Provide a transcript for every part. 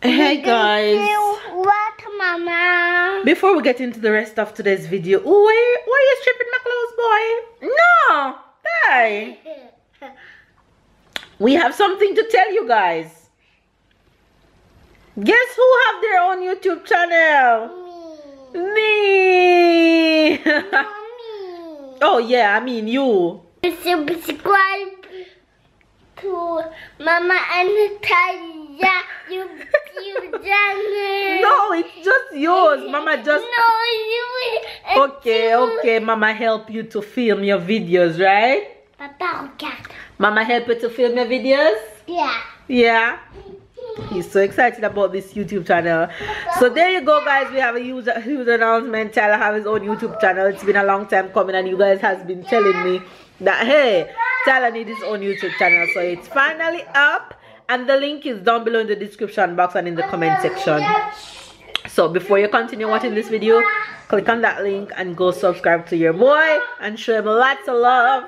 Hey guys. What, Mama? Before we get into the rest of today's video, oh, why, why are you stripping my clothes, boy? No, die. We have something to tell you guys. Guess who have their own YouTube channel? Me. Mommy. oh yeah, I mean you. Subscribe to Mama and Taya YouTube channel. No, it's just yours. Mama just No, you. Okay, okay, Mama help you to film your videos, right? Papa, regarde. Mama help you to film your videos? Yeah. Yeah. He's so excited about this YouTube channel. So there you go, guys. We have a huge, huge announcement. Tyler have his own YouTube channel. It's been a long time coming, and you guys has been telling me that hey, Tyler need his own YouTube channel. So it's finally up, and the link is down below in the description box and in the comment section. So before you continue watching this video, click on that link and go subscribe to your boy and show him lots of love.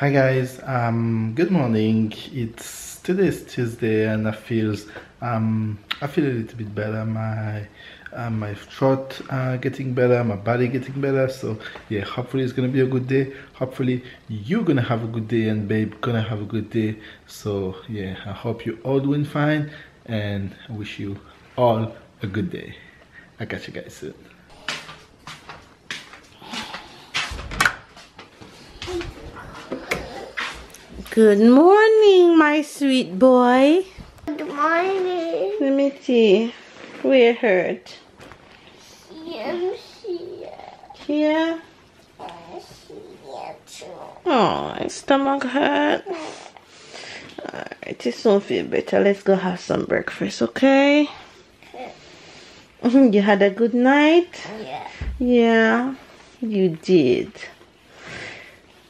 Hi guys, um, good morning. It's today's Tuesday and I feels um, I feel a little bit better. My uh, my throat uh, getting better, my body getting better. So yeah, hopefully it's gonna be a good day. Hopefully you're gonna have a good day and babe gonna have a good day. So yeah, I hope you all doing fine and I wish you all a good day. I catch you guys soon. Good morning, my sweet boy. Good morning. Let me see. We're hurt? I'm here. Here? I'm here too. Oh, my stomach hurt. Alright, it don't feel better. Let's go have some breakfast, okay? You had a good night? Yeah. Yeah, you did.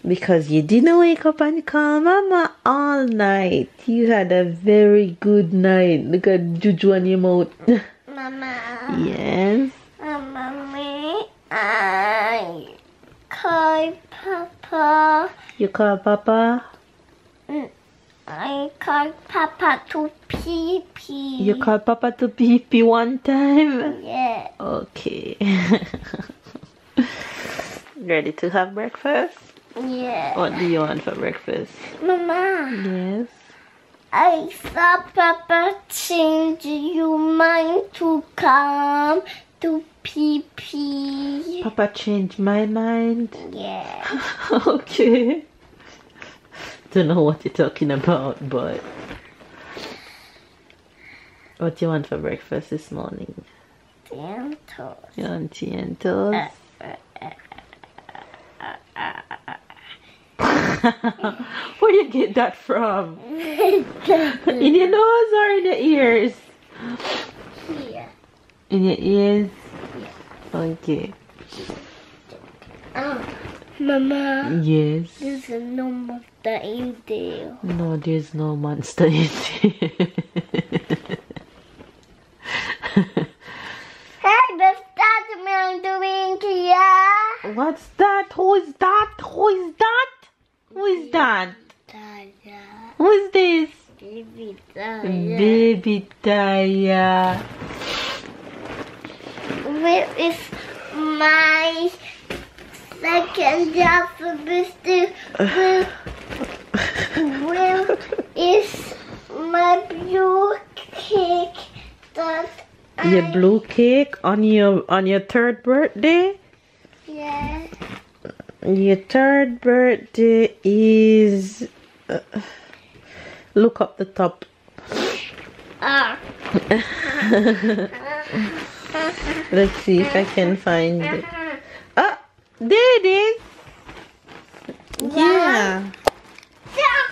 Because you didn't wake up and call mama all night. You had a very good night. Look at Juju on your mouth. Mama. yes. Uh, mommy. I call Papa. You call Papa? Mm, I call Papa to pee pee. You call Papa to pee pee one time? Yeah. Okay. Ready to have breakfast? Yeah. What do you want for breakfast? Mama. Yes. I saw Papa change your mind to come to pee pee. Papa changed my mind. Yeah. okay. Don't know what you're talking about, but what do you want for breakfast this morning? Damn toast. You want tea and toast? Where you get that from? In your nose or in your ears? Here. In your ears? Okay. Oh, Mama. Yes. There's of the in there. No, there's no monster in there. Hey, the start man doing here. What's that? Who is that? Who is that? Who is that? Daya. Who is this? Baby Daya. Baby Taya. Where is my second alphabet? Where, where is my blue cake that Your I blue cake on your on your third birthday? yeah. Your third birthday is uh, look up the top. Ah. Let's see if I can find it. Ah, there it is. Yeah. Yeah.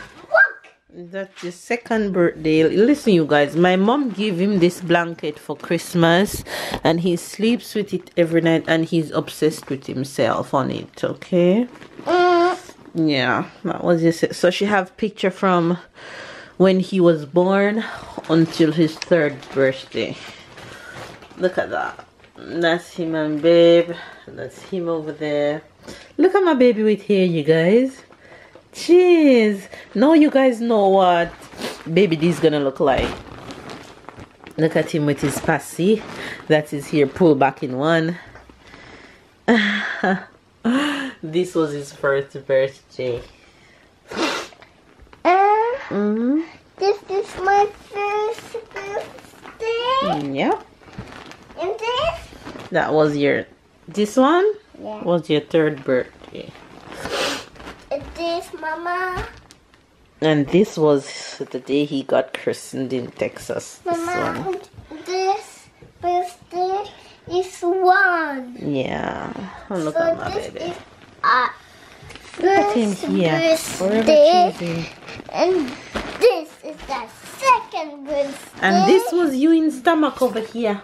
That's your second birthday. Listen, you guys, my mom gave him this blanket for Christmas, and he sleeps with it every night, and he's obsessed with himself on it. Okay, Mm. yeah, that was just so she have picture from when he was born until his third birthday. Look at that. That's him and babe. That's him over there. Look at my baby with hair, you guys. Jeez. Now you guys know what baby D is gonna look like. Look at him with his passy. That is here pull back in one. this was his first birthday. Uh, Mm-hmm. this is my first birthday. Yep. And this? That was your this one Yeah. was your third birthday. And this, Mama. And this was the day he got christened in Texas. This Mama, one. this birthday is one. Yeah. Oh, look so at my this baby. is a Look at him here. Forever birthday. choosing. And this is the second birthday. And this was you in stomach over here.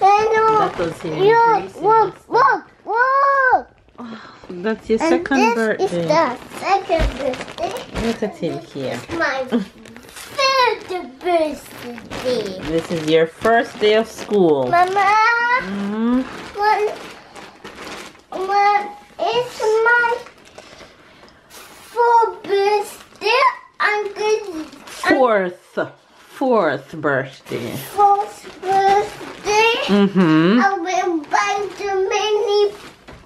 Hello. That was him Look, increasing look, his look, look. That's your And second this birthday. is the second birthday. Look at him here. My third birthday. This is your first day of school. Mama, hmm what, what is my fourth birthday? I'm good. Fourth. Fourth birthday. Fourth birthday. Mm-hmm. I will buy the mini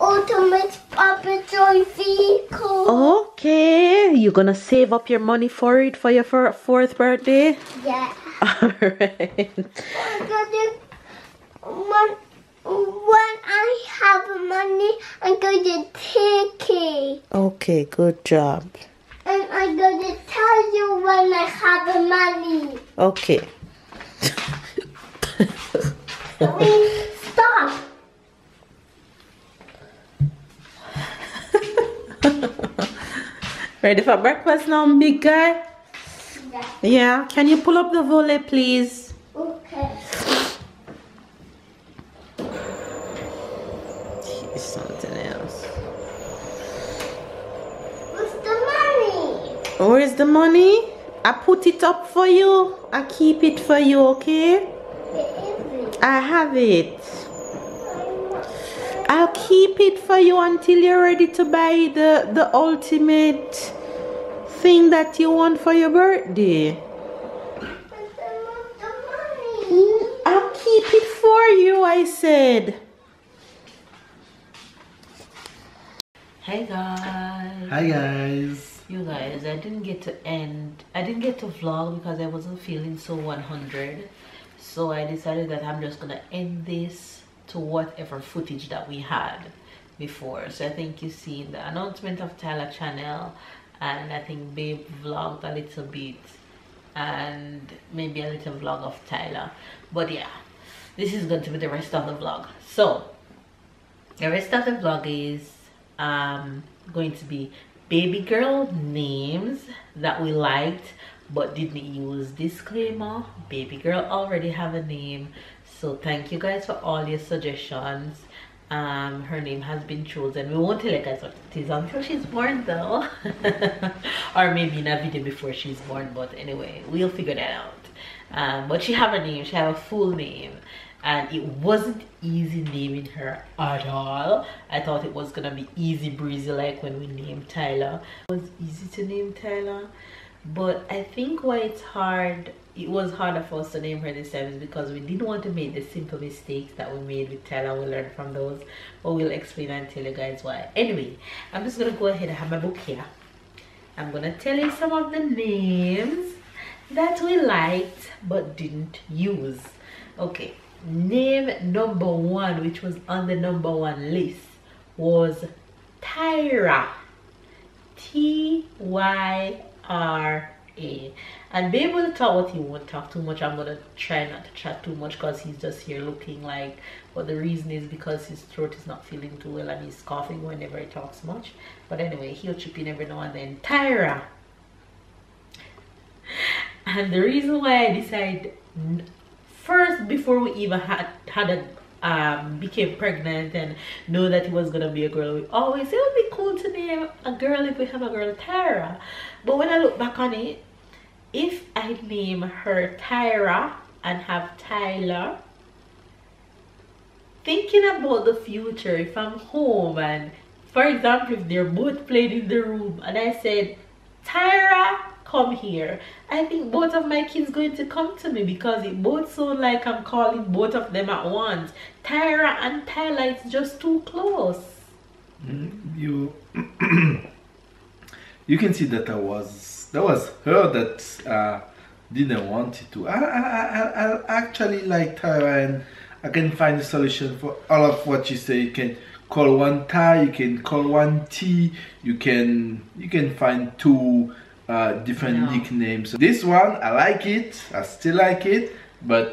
ultimate Papa Joy vehicle. Okay. You're gonna save up your money for it for your fourth birthday? Yeah. Alright. I'm gonna, when, when I have money, I'm gonna take it. Okay, good job. And I'm gonna tell you when I have money. Okay. Wait, stop. Ready for breakfast now, big guy? Yeah. Yeah. Can you pull up the volley, please? Okay. It's something else. What's the money? Where's the money? I put it up for you. I keep it for you, okay? Where is it? I have it. I'll keep it for you until you're ready to buy the, the ultimate thing that you want for your birthday. Where's the money? I'll keep it for you, I said. Hey guys. Hi guys. You guys, I didn't get to end. I didn't get to vlog because I wasn't feeling so 100. So I decided that I'm just gonna end this to whatever footage that we had before. So I think you see the announcement of Tyler channel, and I think Babe vlogged a little bit, and maybe a little vlog of Tyler. But yeah, this is going to be the rest of the vlog. So the rest of the vlog is um going to be baby girl names that we liked but didn't use disclaimer baby girl already have a name so thank you guys for all your suggestions. Um her name has been chosen. We won't tell you guys what it is until she's born though. Or maybe in a video before she's born but anyway we'll figure that out. Um but she have a name. She have a full name. And it wasn't easy naming her at all. I thought it was gonna be easy breezy like when we named tyler. It was easy to name tyler. But i think why it's hard it was harder for us to name her time is because we didn't want to make the simple mistakes that we made with tyler. We learned from those but we'll explain and tell you guys why. Anyway i'm just gonna go ahead and have my book here. I'm gonna tell you some of the names that we liked but didn't use. Okay name number one which was on the number one list was tyra t-y-r-a and able to talk what he won't talk too much i'm gonna try not to chat too much because he's just here looking like but the reason is because his throat is not feeling too well and he's coughing whenever he talks much. But anyway he'll chip in every now and then. Tyra! And the reason why i decided first before we even had had a um became pregnant and knew that it was gonna be a girl. We always it would be cool to name a girl if we have a girl Tyra. But when I look back on it if I name her Tyra and have Tyler thinking about the future if I'm home and for example if they're both playing in the room and I said Tyra come here, I think both of my kids going to come to me because it both sound like I'm calling both of them at once. Tyra and Tyler, it's just too close. Mm, you you can see that I was that was her that uh, didn't want it to. I, I, I, I actually like Tyra and I can find a solution for all of what you say. You can call one Ty, you can call one T, you can you can find two uh, different No. nicknames. This one I like it, I still like it, but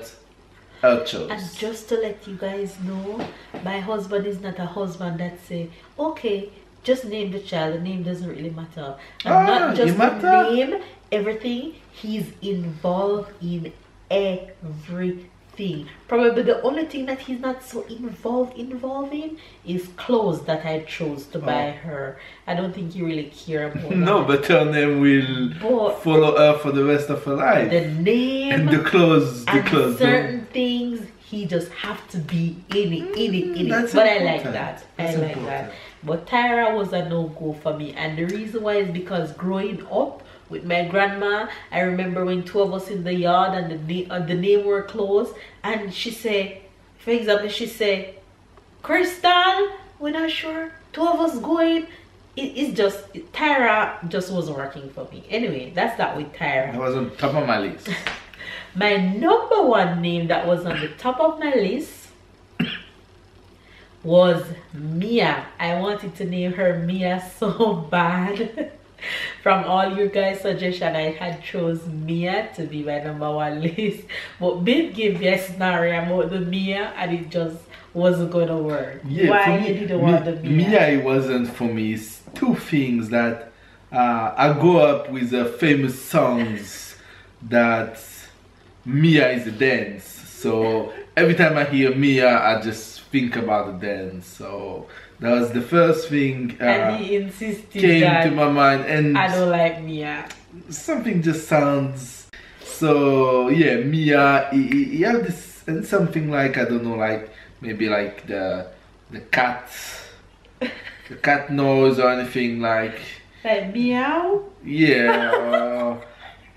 chose. And just to let you guys know, my husband is not a husband that say, okay, just name the child. The name doesn't really matter. And Ah, not just the name, everything. He's involved in everything. Probably the only thing that he's not so involved involved in is clothes that I chose to buy Oh. her. I don't think he really care about no, that. but her name will But follow her for the rest of her life. the name and the clothes, the and clothes. certain things he just have to be in it, in it, in it. That's But I like that. That's I like important. that. But Tyra was a no go for me, and the reason why is because growing up with my grandma, I remember when two of us in the yard and the na- uh, the name were close, and she say, for example, she say, Crystal, we're not sure. Two of us going. It, it's just Tyra just wasn't working for me. Anyway, that's that with Tyra. That was on top of my list. My number one name that was on the top of my list was Mia. I wanted to name her Mia so bad. From all you guys' suggestion, I had chose Mia to be my number one list. But Babe gave me a scenario about the Mia and it just wasn't gonna work. Yeah, Why for you didn't want the Mia? Mia, it wasn't for me. It's two things that uh, I grew up with the famous songs that Mia is a dance. So every time I hear Mia, I just think about the dance. So that was the first thing uh, and he insisted came to my mind, and I don't like Mia. something just sounds so yeah mia he, he he have this and something like i don't know like maybe like the the cat the cat noise or anything like Like meow. yeah uh,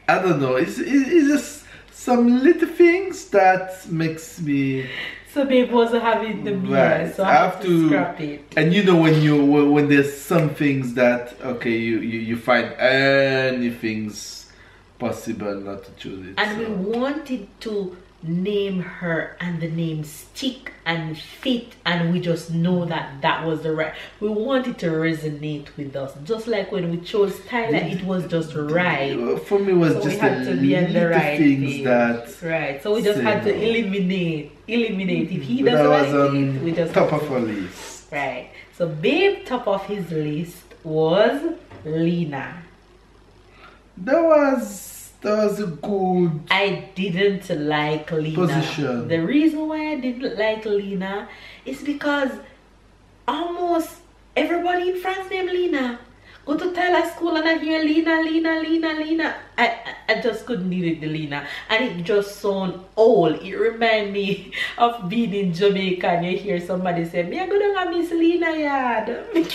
i don't know it's, it- it's just some little things that makes me So babe wasn't having the Mia, Right. so I I have have to, to- scrap it. and you know when you when when there's some things that okay you you, you find anything's possible not to choose it And we wanted to name her and the name stick and fit and we just know that that was the right we wanted to resonate with us. Just like when we chose Tyler it was just right. For me, it was so just the to be on the right things that right. So we just had to eliminate eliminate. If he doesn't was on it we just top of our list. right. So babe top of his list was Lena That was that was a good. I didn't like Lena. Position. The reason why I didn't like Lena is because almost everybody in France named Lena. Go to Tyler school and I hear Lena, Lena, Lena, Lena. I, I, I just couldn't deal with the Lena. And it just sound old. It remind me of being in Jamaica and you hear somebody say, Me I go down miss Lena yard.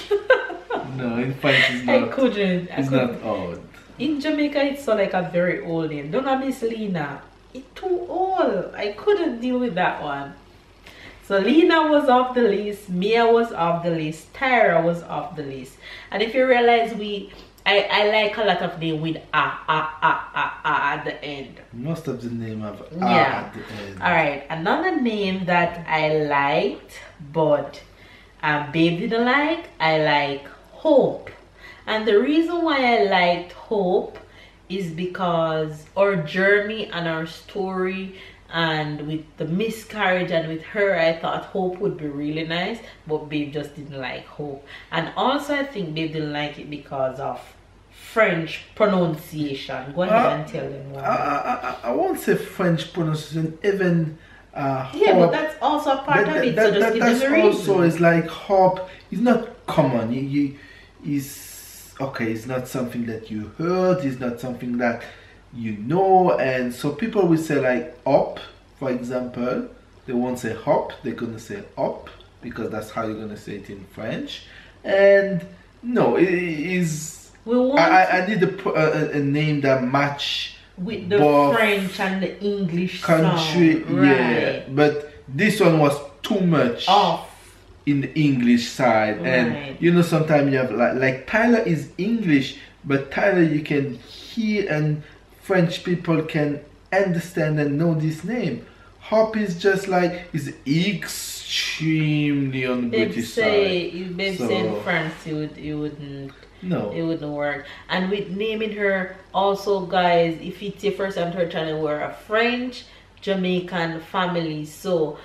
No, in fact, it's I not. couldn't. I couldn't. not odd. In Jamaica, it's so like a very old name. Don't have Miss Lena. It's too old. I couldn't deal with that one. So Lena was off the list. Mia was off the list. Tyra was off the list. And if you realize, we I, I like a lot of name with ah ah ah ah ah at the end. Most of the name have ah Yeah. at the end. All right, another name that I liked, but um, Babe didn't like, I like Hope. And the reason why I liked Hope is because our journey and our story and with the miscarriage and with her I thought Hope would be really nice but Babe just didn't like Hope and also I think Babe didn't like it because of French pronunciation go ahead Uh, and tell them I, why I, I, I won't say French pronunciation, even. Uh, Yeah, but that's also a part That- of it. that- so just that- give that's also reason. is like hop. It's not common. You, you is okay. It's not something that you heard. It's not something that you know. And so people will say like up, for example. They won't say hop. They're gonna say up because that's how you're gonna say it in French. And no, it is We want I, I, need a, a, a- name that match with the French and the English country. Yeah, Right. but this one was too much Off. In the English side, Right. and you know sometimes you have like like Tyler is English, but Tyler you can hear and French people can understand and know this name. Hop is just like is extremely on the British say, side. babe So- say in France, you would, you wouldn't, No. it wouldn't work. And with naming her, also guys, if it's your first time to her channel, we're a French Jamaican family, so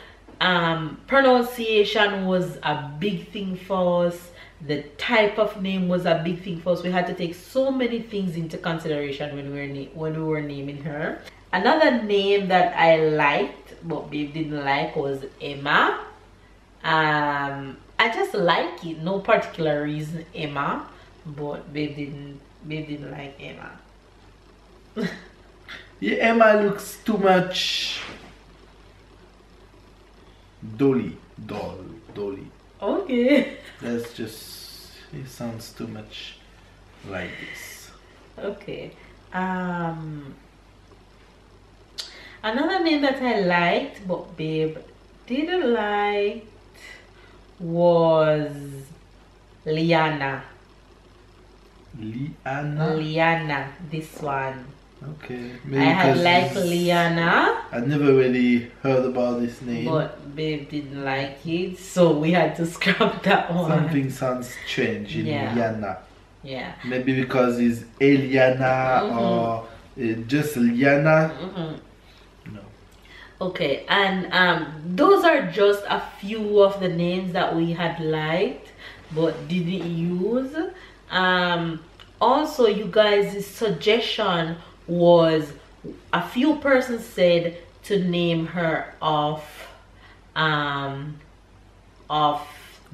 um, pronunciation was a big thing for us. The type of name was a big thing for us. We had to take so many things into consideration when we were when we were naming her. Another name that I liked but babe didn't like was Emma. Um, I just like it. No particular reason, Emma. But babe didn't. Babe didn't like Emma. Yeah, Emma looks too much dolly, doll, dolly. Okay. That's just it sounds too much like this. Okay. Um. Another name that I liked, but babe didn't like, was Liana. Liana. Liana. This one. Okay. I had this- Liana. I never really heard about this name. But babe didn't like it, so we had to scrap that one. Something sounds strange in Yeah. Liana. Yeah. Maybe because it's Eliana Mhm. or uh, just Liana. hmm No. Okay, and um, those are just a few of the names that we had liked but didn't use. Um, also, you guys' suggestion was a few persons said to name her off um of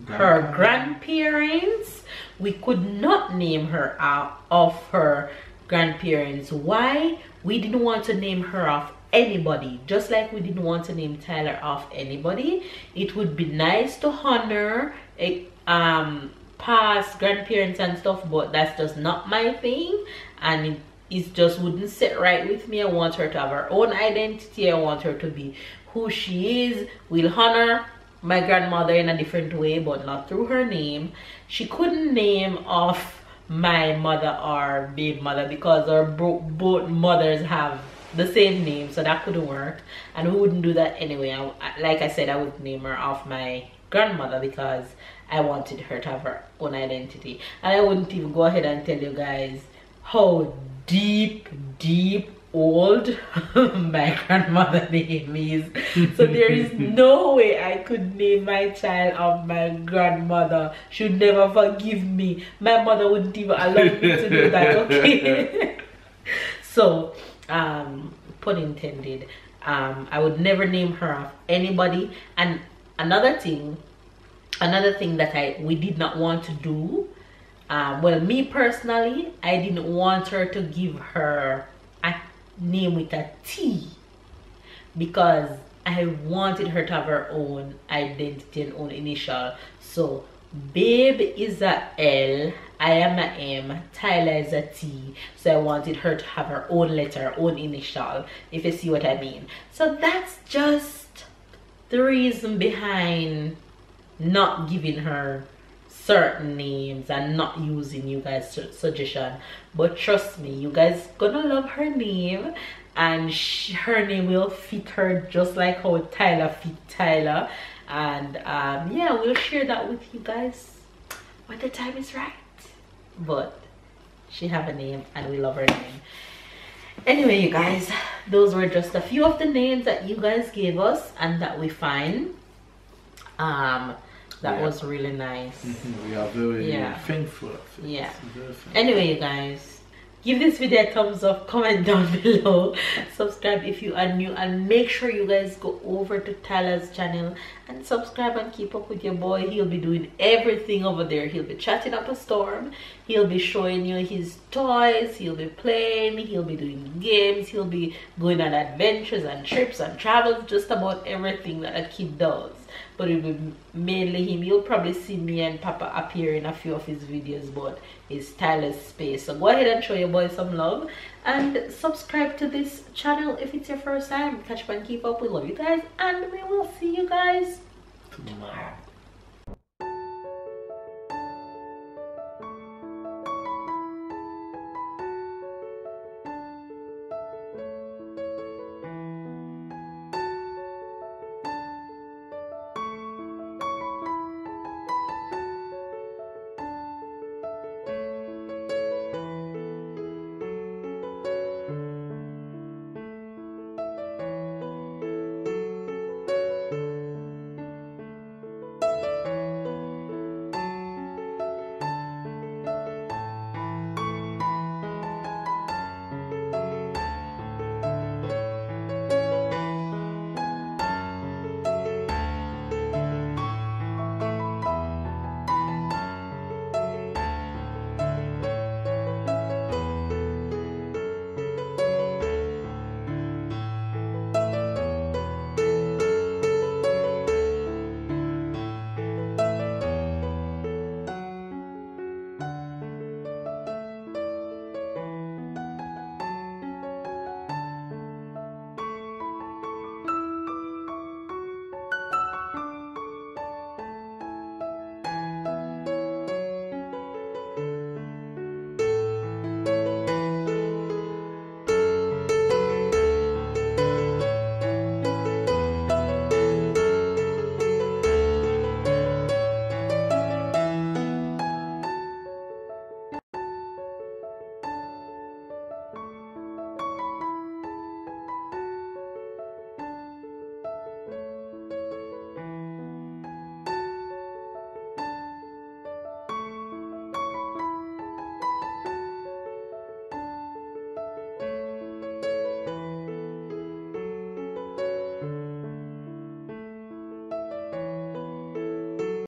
her grandparents. we could not name her uh, off her grandparents. Why? We didn't want to name her off anybody. Just like we didn't want to name tyler off anybody. It would be nice to honor a, um past grandparents and stuff but that's just not my thing. And it, it just wouldn't sit right with me. I want her to have her own identity. I want her to be who she is. We'll honor my grandmother in a different way but not through her name. She couldn't name off my mother or babe mother because our both mothers have the same name so that couldn't work. And we wouldn't do that anyway? I- like i said i would name her off my grandmother because i wanted her to have her own identity. And i wouldn't even go ahead and tell you guys how deep deep old my grandmother name is. So there is no way i could name my child of my grandmother. Should never forgive me. My mother wouldn't even allow me to do that okay? So um pun intended um i would never name her off anybody. And another thing another thing that i we did not want to do um, well me personally i didn't want her to give her a name with a t. Because i wanted her to have her own identity and own initial. So babe is a l i am a m tyler is a t. So i wanted her to have her own letter own initial if you see what i mean. So that's just the reason behind not giving her certain names and not using you guys suggestion. But trust me you guys gonna love her name and sh- her name will fit her just like how tyler fit tyler. And um yeah we'll share that with you guys when the time is right. But she have a name and we love her name. Anyway you guys those were just a few of the names that you guys gave us and that we find. Um that Yeah. was really nice Mhm, We are very Yeah. thankful of it. Yeah. Thankful. anyway you guys give this video a thumbs up comment down below subscribe if you are new and make sure you guys go over to tyler's channel and subscribe and keep up with your boy he'll be doing everything over there he'll be chatting up a storm he'll be showing you his toys he'll be playing he'll be doing games he'll be going on adventures and trips and travels just about everything that a kid does but it will be mainly him. You'll probably see me and papa appear in a few of his videos but it's Tyler's space. So go ahead and show your boy some love and subscribe to this channel if it's your first time. Catch up and keep up. We love you guys and we will see you guys tomorrow